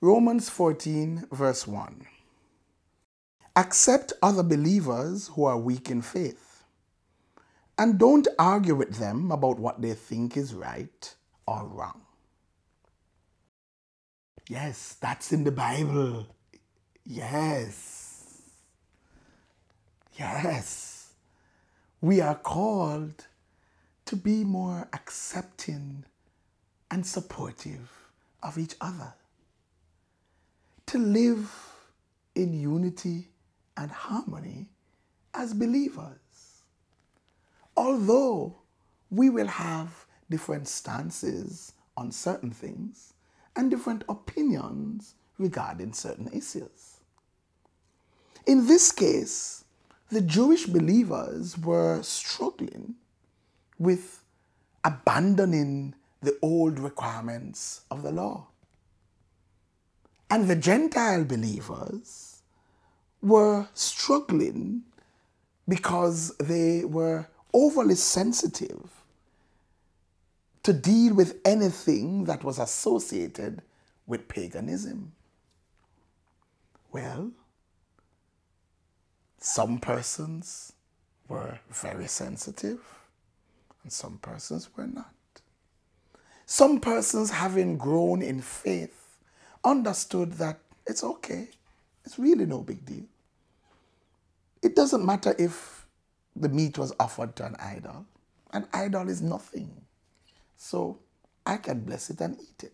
Romans 14, verse 1. Accept other believers who are weak in faith and don't argue with them about what they think is right or wrong. Yes, that's in the Bible. Yes. Yes. We are called to be more accepting and supportive of each other, to live in unity and harmony as believers. Although we will have different stances on certain things and different opinions regarding certain issues. In this case, the Jewish believers were struggling with abandoning the old requirements of the law. And the Gentile believers were struggling because they were overly sensitive to deal with anything that was associated with paganism. Well, some persons were very sensitive and some persons were not. Some persons, having grown in faith, understood that it's okay, it's really no big deal. It doesn't matter if the meat was offered to an idol. An idol is nothing. So I can bless it and eat it.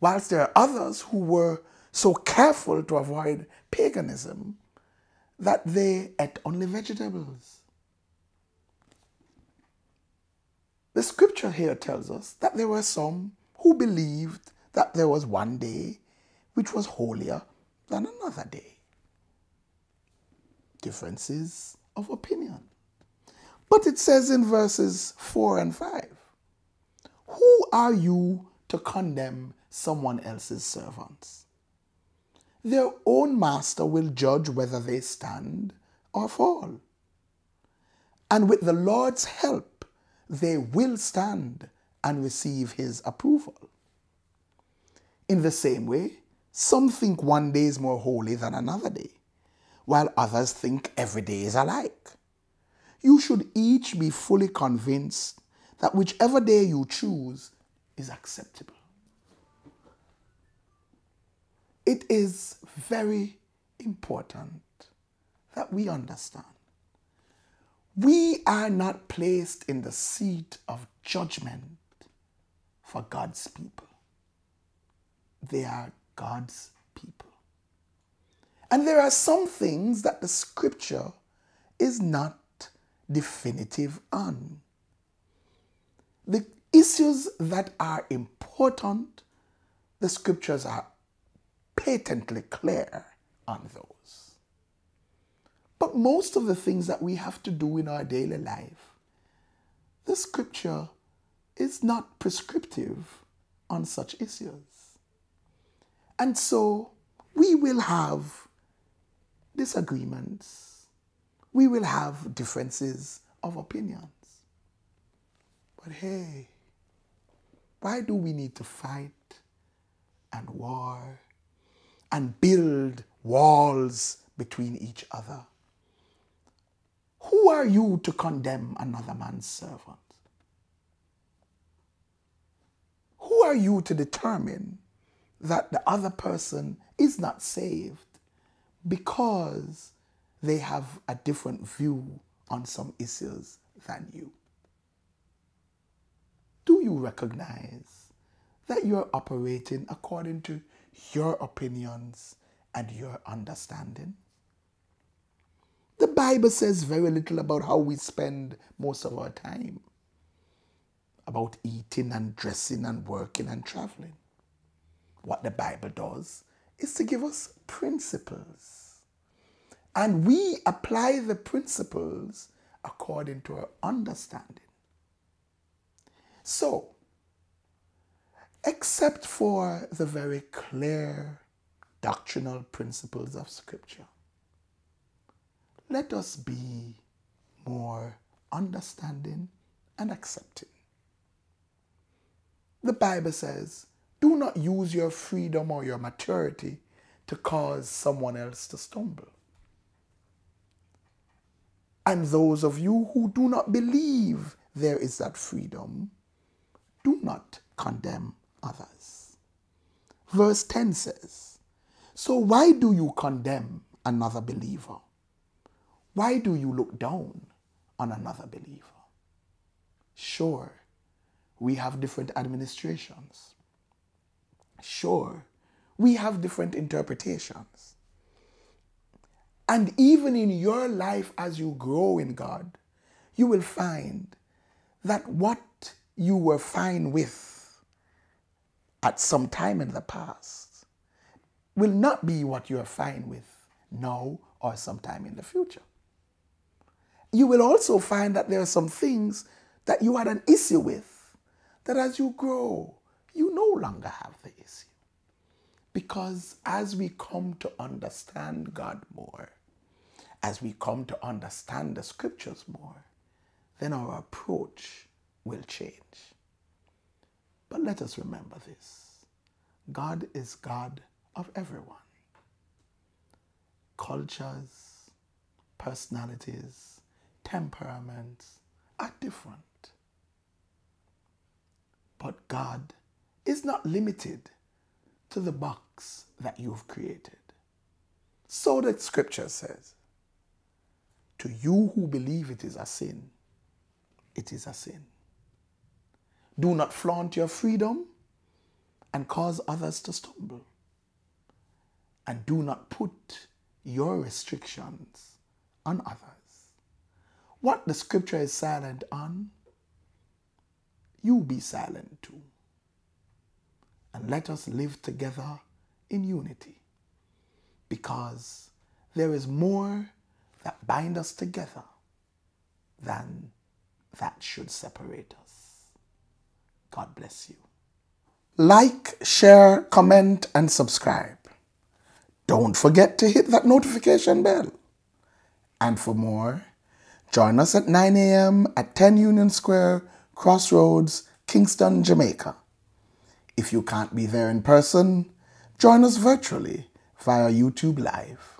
Whilst there are others who were so careful to avoid paganism that they ate only vegetables. The scripture here tells us that there were some who believed that there was one day which was holier than another day. Differences of opinion. But it says in verses 4 and 5 Who are you to condemn someone else's servants? Their own master will judge whether they stand or fall. And with the Lord's help, they will stand and receive his approval. In the same way, some think one day is more holy than another day, while others think every day is alike. You should each be fully convinced that whichever day you choose is acceptable. It is very important that we understand. We are not placed in the seat of judgment for God's people. They are God's people. And there are some things that the scripture is not definitive on. The issues that are important, the scriptures are patently clear on those. But most of the things that we have to do in our daily life, the scripture is not prescriptive on such issues. And so we will have disagreements, we will have differences of opinions. But hey, why do we need to fight and war and build walls between each other. Who are you to condemn another man's servant? Who are you to determine that the other person is not saved because they have a different view on some issues than you? Do you recognize that you're operating according to your opinions and your understanding. The Bible says very little about how we spend most of our time, about eating and dressing and working and traveling. What the Bible does is to give us principles. And we apply the principles according to our understanding. So, except for the very clear doctrinal principles of Scripture. Let us be more understanding and accepting. The Bible says, Do not use your freedom or your maturity to cause someone else to stumble. And those of you who do not believe there is that freedom, do not condemn others. Verse 10 says, So why do you condemn another believer? Why do you look down on another believer? Sure, we have different administrations. Sure, we have different interpretations. And even in your life as you grow in God, you will find that what you were fine with at some time in the past will not be what you are fine with now or sometime in the future. You will also find that there are some things that you had an issue with that as you grow, you no longer have the issue. Because as we come to understand God more, as we come to understand the scriptures more, then our approach will change. But let us remember this God is God of everyone. Cultures, personalities, temperaments are different. But God is not limited to the box that you've created. So that scripture says, to you who believe it is a sin, it is a sin. Do not flaunt your freedom and cause others to stumble. And do not put your restrictions on others. What the scripture is silent on, you be silent too and let us live together in unity because there is more that bind us together than that should separate us. God bless you. Like, share, comment, and subscribe. Don't forget to hit that notification bell. And for more, join us at 9 a.m. at 10 Union Square, Crossroads, Kingston, Jamaica. If you can't be there in person, join us virtually via YouTube Live.